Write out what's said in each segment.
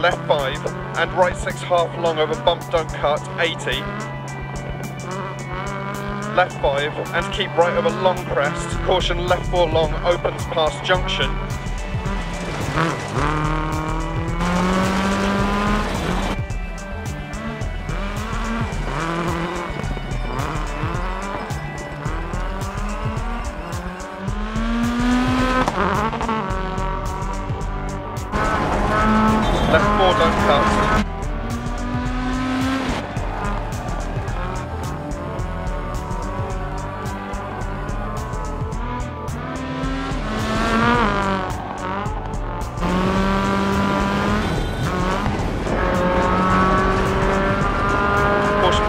left 5, and right 6 half long over bump don't cut, 80. Left 5, and keep right over long crest, caution left 4 long opens past junction.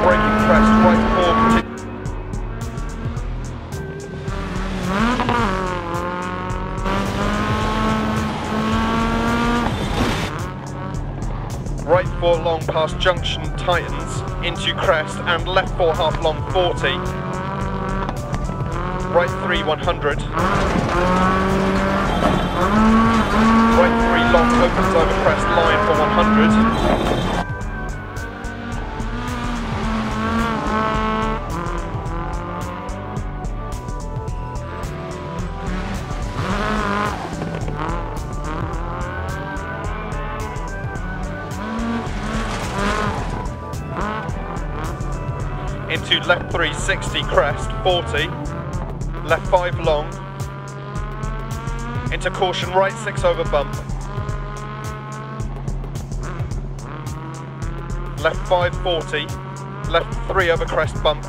Braking crest, right 4. Right 4 long past junction tightens into crest and left 4 half long 40. Right 3 100. Into left 360 crest 40 left 5 long. Into caution right 6 over bump. Left 5 40 left 3 over crest bump